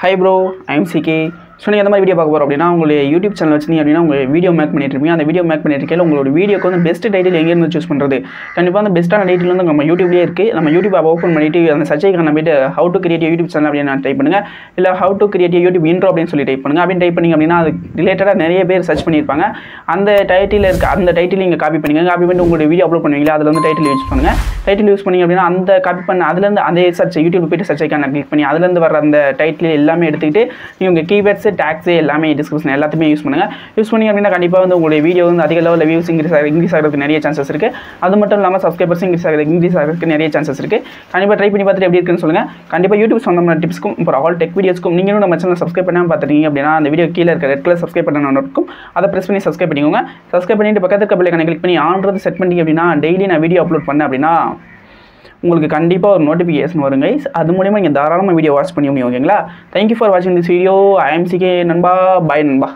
Hi bro, I am CK. So நீங்கள் எந்த மாதிரி வீடியோ பார்க்க போகிறோம் அப்படின்னா உங்களுடைய யூடியூப் சேனல் வச்சிருந்தீங்க அப்படின்னா உங்கள் வீடியோ மேக் பண்ணிட்டு இருப்பீங்க அந்த வீடியோ மேக் பண்ணிட்டு உங்களோட வீடியோக்கு வந்து பெஸ்ட் டைட்டில் எங்கேருந்து சூஸ் பண்ணுறது கண்டிப்பாக அந்த பெஸ்ட்டான டைட்டில் வந்து நம்ம யூடியூப்லேயே இருக்குது நம்ம யூடியூப் ஆப் ஓப்பன் பண்ணிட்டு அந்த சர்ச்சைக்கான போயிட்டு how to create YouTube channel அப்படின்னு டைப் பண்ணுங்கள் இல்லை how to create YouTube intro அப்படின்னு சொல்லி டைப் பண்ணுங்கள் அப்படின்னு டைப் பண்ணிங்க அப்படின்னா அது ரிலேட்டடாக நிறைய பேர் சர்ச் பண்ணியிருப்பாங்க. அந்த டைட்டில் இருக்க அந்த டைட்டில் நீங்கள் காப்பி பண்ணிங்க காப்பி பண்ணிட்டு உங்களுடைய வீடியோ அப்லோட் பண்ணுவீங்களா அதில் வந்து டைட்டில் யூஸ் பண்ணுங்கள் டைட்டில் யூஸ் பண்ணி அப்படின்னா அந்த காப்பி பண்ண அதுலேருந்து அதே சர்ச் யூடியூப் போயிட்டு சர்ச் ஐக்கான கிளிக் பண்ணி அதுலேருந்து வர அந்த டைட்டில் எல்லாமே எடுத்துக்கிட்டு நீங்கள் உங்கள் கீவேர்ட்ஸு டேக்ஸு எல்லாமே டிஸ்கிரிப்ஷன் எல்லாத்தையுமே யூஸ் பண்ணுங்கள் யூஸ் பண்ணி அப்படின்னா கண்டிப்பாக வந்து உங்களுடைய வீடியோ வந்து அதிக லெவலில் வியூஸ் இன்க்ரீஸ் ஆகிற இன்க்ரீஸ் ஆகிறதுக்கு நிறைய சான்சஸ் இருக்குது அது மட்டும் இல்லாமல் சப்ஸ்கிரைபர்ஸ் இன்க்ரீஸ் ஆகிறது இன்க்ரீஸ் ஆகிறதுக்கு நிறைய சான்சஸ் இருக்குது கண்டிப்பாக ட்ரை பண்ணி பார்த்துட்டு எப்படி இருக்குன்னு சொல்லுங்கள் கண்டிப்பாக யூடியூப் சொந்தமான டிப்ஸ்க்கும் அப்புறம் ஆல் டெக் வீடியோஸ்க்கும் நீங்களும் நம்ம சேனல் சப்ஸ்கிரைப் பண்ணாமல் பார்த்துருக்கீங்க அப்படின்னா அந்த வீடியோ கீழே இருக்க ரெட் கலர் சப்ஸ்கிரைப் பண்ணணும் இருக்கும் அதை ப்ரெஸ் பண்ணி சப்ஸ்கிரைப் பண்ணிக்கோங்க. சப்ஸ்கிரைப் பண்ணிட்டு பக்கத்துக்கு இருக்க பிள்ளைக்கான கிளிக் பண்ணி ஆன்றது செட் பண்ணிட்டீங்க அப்படின்னா டெய்லி நான் வீடியோ அப்லோட் பண்ணேன் அப்படின்னா உங்களுக்கு கண்டிப்பாக ஒரு நோட்டிஃபிகேஷன் வரும் கைஸ் அது மூலிமா நீங்கள் தாராளமாக வீடியோ வாட்ச் பண்ணி முடியும் ஓகேங்களா தேங்க்யூ ஃபார் வாட்சிங் திஸ் வீடியோ ஐஎம்சிகே நண்பா பாய் நண்பா